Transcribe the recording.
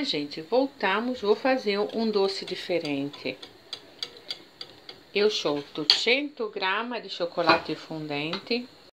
Oi, gente, voltamos. Vou fazer um doce diferente. Eu solto 100 gramas de chocolate fondente.